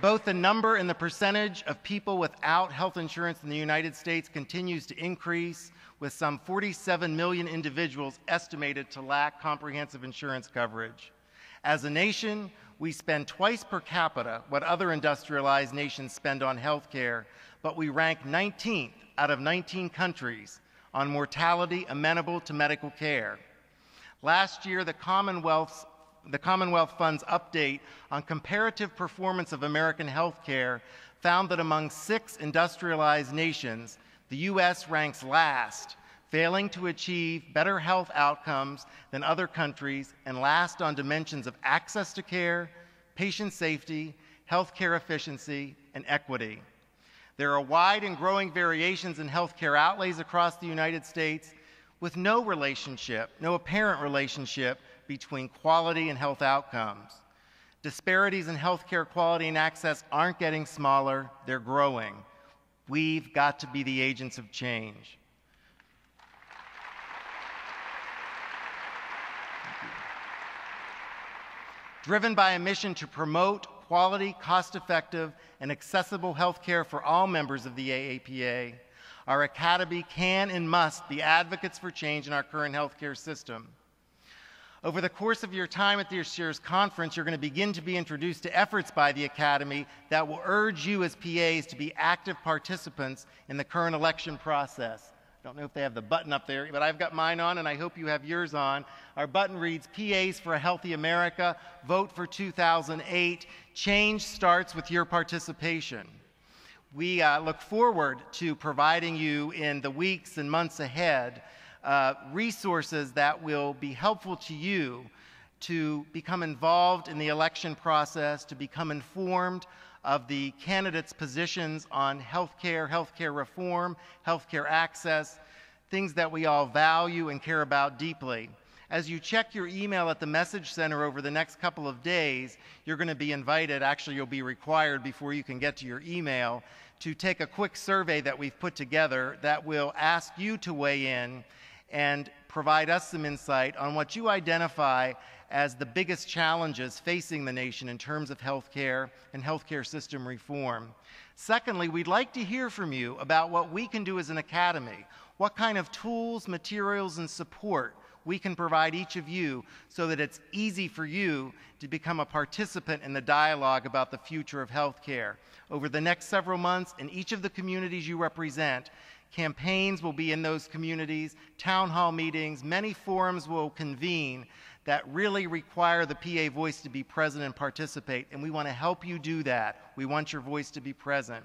Both the number and the percentage of people without health insurance in the United States continues to increase, with some 47 million individuals estimated to lack comprehensive insurance coverage. As a nation, we spend twice per capita what other industrialized nations spend on health care, but we rank 19th out of 19 countries on mortality amenable to medical care. Last year, the Commonwealth's the Commonwealth Fund's update on comparative performance of American healthcare found that among six industrialized nations, the U.S. ranks last, failing to achieve better health outcomes than other countries and last on dimensions of access to care, patient safety, healthcare efficiency, and equity. There are wide and growing variations in healthcare outlays across the United States with no relationship, no apparent relationship between quality and health outcomes. Disparities in healthcare quality and access aren't getting smaller, they're growing. We've got to be the agents of change. Driven by a mission to promote quality, cost effective, and accessible health care for all members of the AAPA, our Academy can and must be advocates for change in our current healthcare system. Over the course of your time at this year's conference, you're going to begin to be introduced to efforts by the Academy that will urge you as PAs to be active participants in the current election process. I don't know if they have the button up there, but I've got mine on and I hope you have yours on. Our button reads PAs for a Healthy America, vote for 2008. Change starts with your participation. We uh, look forward to providing you in the weeks and months ahead uh, resources that will be helpful to you to become involved in the election process, to become informed of the candidates' positions on healthcare, healthcare reform, healthcare access, things that we all value and care about deeply. As you check your email at the Message Center over the next couple of days, you're going to be invited, actually, you'll be required before you can get to your email, to take a quick survey that we've put together that will ask you to weigh in and provide us some insight on what you identify as the biggest challenges facing the nation in terms of healthcare and healthcare system reform. Secondly, we'd like to hear from you about what we can do as an academy, what kind of tools, materials, and support we can provide each of you so that it's easy for you to become a participant in the dialogue about the future of healthcare. Over the next several months, in each of the communities you represent, campaigns will be in those communities, town hall meetings, many forums will convene that really require the PA voice to be present and participate, and we want to help you do that. We want your voice to be present.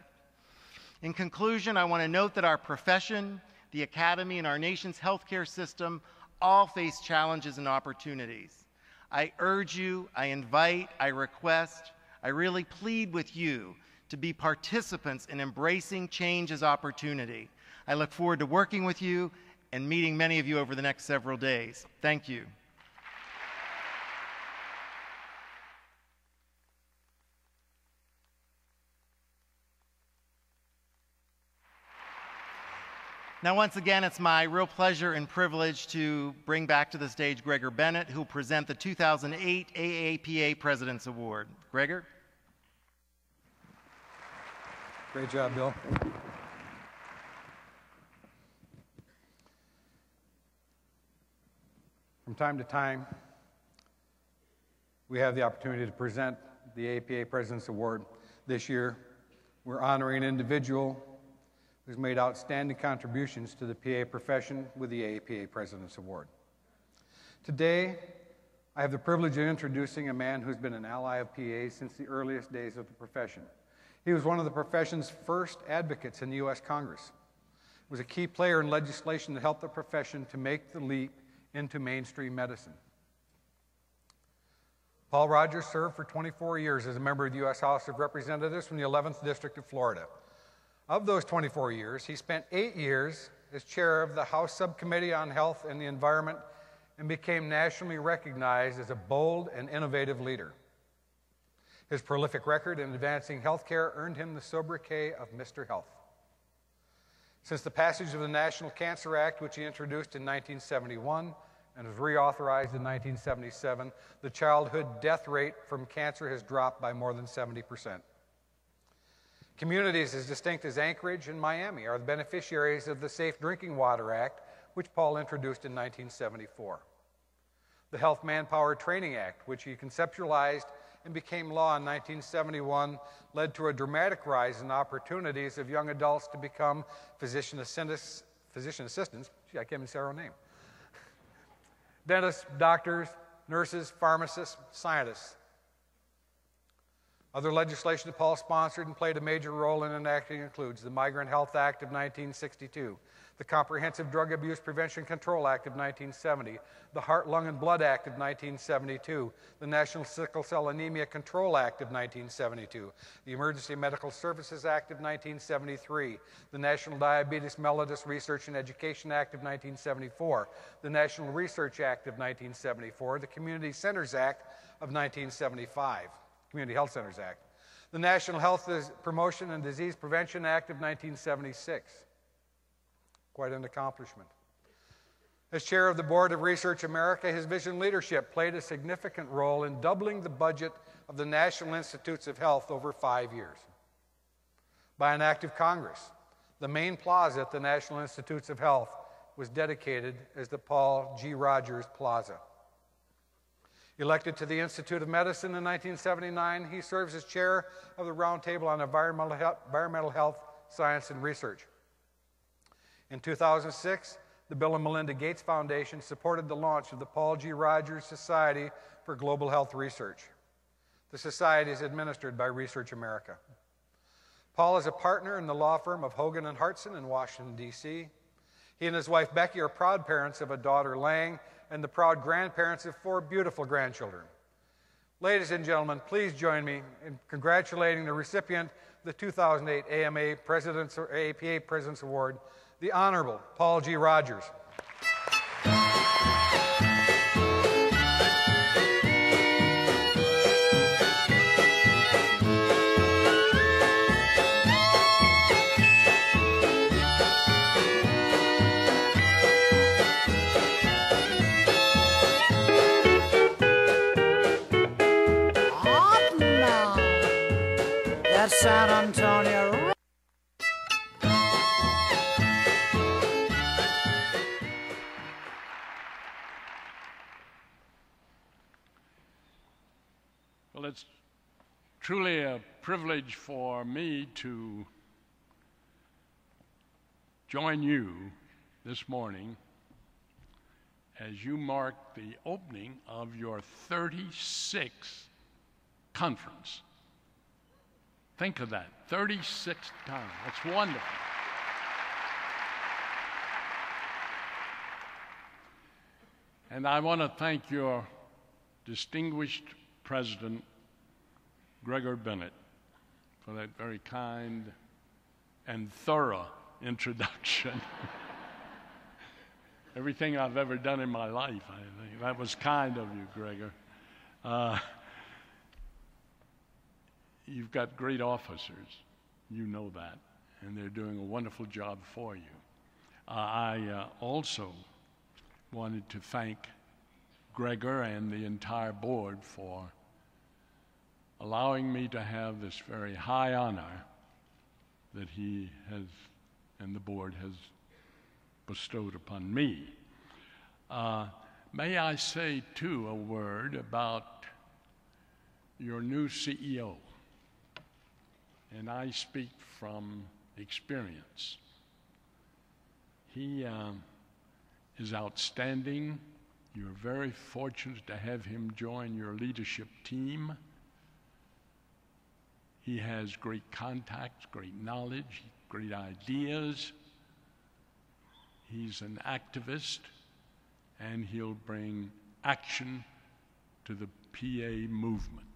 In conclusion, I want to note that our profession, the academy, and our nation's healthcare system all face challenges and opportunities. I urge you, I invite, I request, I really plead with you to be participants in embracing change as opportunity. I look forward to working with you and meeting many of you over the next several days. Thank you. Now, once again, it's my real pleasure and privilege to bring back to the stage Gregor Bennett, who will present the 2008 AAPA President's Award. Gregor? Great job, Bill. From time to time, we have the opportunity to present the APA President's Award. This year, we're honoring an individual who's made outstanding contributions to the PA profession with the APA President's Award. Today, I have the privilege of introducing a man who's been an ally of PA since the earliest days of the profession. He was one of the profession's first advocates in the U.S. Congress. He was a key player in legislation that helped the profession to make the leap into mainstream medicine. Paul Rogers served for 24 years as a member of the U.S. House of Representatives from the 11th District of Florida. Of those 24 years, he spent eight years as chair of the House Subcommittee on Health and the Environment and became nationally recognized as a bold and innovative leader. His prolific record in advancing healthcare earned him the sobriquet of Mr. Health. Since the passage of the National Cancer Act, which he introduced in 1971 and was reauthorized in 1977, the childhood death rate from cancer has dropped by more than 70 percent. Communities as distinct as Anchorage and Miami are the beneficiaries of the Safe Drinking Water Act, which Paul introduced in 1974. The Health Manpower Training Act, which he conceptualized and became law in 1971, led to a dramatic rise in opportunities of young adults to become physician assistants. Physician assistants. Gee, I can't even say our own name. Dentists, doctors, nurses, pharmacists, scientists. Other legislation that Paul sponsored and played a major role in enacting includes the Migrant Health Act of 1962, the Comprehensive Drug Abuse Prevention Control Act of 1970, the Heart, Lung, and Blood Act of 1972, the National Sickle Cell Anemia Control Act of 1972, the Emergency Medical Services Act of 1973, the National Diabetes Mellitus Research and Education Act of 1974, the National Research Act of 1974, the Community Centers Act of 1975. Community Health Centers Act, the National Health Promotion and Disease Prevention Act of 1976. Quite an accomplishment. As chair of the Board of Research America, his vision leadership played a significant role in doubling the budget of the National Institutes of Health over five years. By an act of Congress, the main plaza at the National Institutes of Health was dedicated as the Paul G. Rogers Plaza. Elected to the Institute of Medicine in 1979, he serves as chair of the Roundtable on Environmental Health, Environmental Health, Science, and Research. In 2006, the Bill and Melinda Gates Foundation supported the launch of the Paul G. Rogers Society for Global Health Research. The society is administered by Research America. Paul is a partner in the law firm of Hogan and Hartson in Washington, D.C. He and his wife Becky are proud parents of a daughter, Lang, and the proud grandparents of four beautiful grandchildren. Ladies and gentlemen, please join me in congratulating the recipient of the 2008 AMA President's, or APA President's Award, the Honorable Paul G. Rogers. San Antonio. Truly a privilege for me to join you this morning as you mark the opening of your 36th conference. Think of that 36 times. That's wonderful. And I want to thank your distinguished president, Gregor Bennett, for that very kind and thorough introduction. Everything I've ever done in my life, I think. That was kind of you, Gregor. Uh, you've got great officers. You know that. And they're doing a wonderful job for you. Uh, I uh, also wanted to thank Gregor and the entire board for allowing me to have this very high honor that he has and the board has bestowed upon me. Uh, may I say, too, a word about your new CEO? and I speak from experience. He um, is outstanding. You're very fortunate to have him join your leadership team. He has great contacts, great knowledge, great ideas. He's an activist, and he'll bring action to the PA movement.